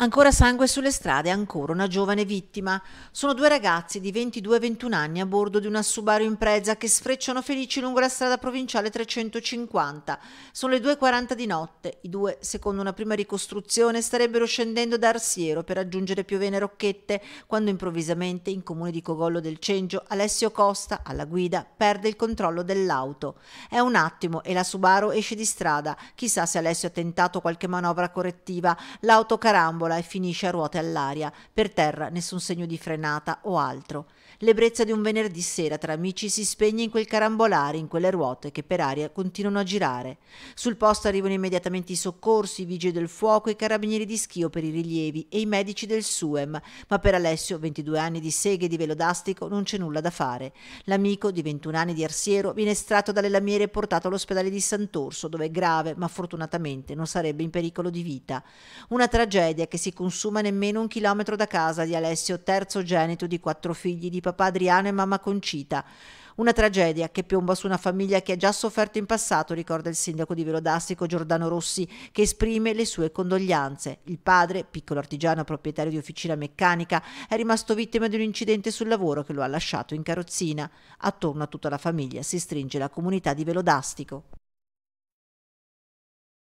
Ancora sangue sulle strade, ancora una giovane vittima. Sono due ragazzi di 22 e 21 anni a bordo di una Subaru Impreza che sfrecciano felici lungo la strada provinciale 350. Sono le 2.40 di notte. I due, secondo una prima ricostruzione, starebbero scendendo da Arsiero per raggiungere Piovene Rocchette, quando improvvisamente, in comune di Cogollo del Cengio, Alessio Costa, alla guida, perde il controllo dell'auto. È un attimo e la Subaru esce di strada. Chissà se Alessio ha tentato qualche manovra correttiva. L'auto carambola e finisce a ruote all'aria. Per terra nessun segno di frenata o altro. L'ebbrezza di un venerdì sera tra amici si spegne in quel carambolare, in quelle ruote che per aria continuano a girare. Sul posto arrivano immediatamente i soccorsi, i vigili del fuoco, i carabinieri di schio per i rilievi e i medici del SUEM, ma per Alessio, 22 anni di seghe e di velodastico, non c'è nulla da fare. L'amico di 21 anni di Arsiero viene estratto dalle lamiere e portato all'ospedale di Sant'Orso, dove è grave, ma fortunatamente non sarebbe in pericolo di vita. Una tragedia che si consuma nemmeno un chilometro da casa di Alessio, terzogenito di quattro figli di papà Adriano e mamma Concita. Una tragedia che piomba su una famiglia che ha già sofferto in passato, ricorda il sindaco di Velodastico Giordano Rossi, che esprime le sue condoglianze. Il padre, piccolo artigiano proprietario di officina meccanica, è rimasto vittima di un incidente sul lavoro che lo ha lasciato in carrozzina. Attorno a tutta la famiglia si stringe la comunità di Velodastico.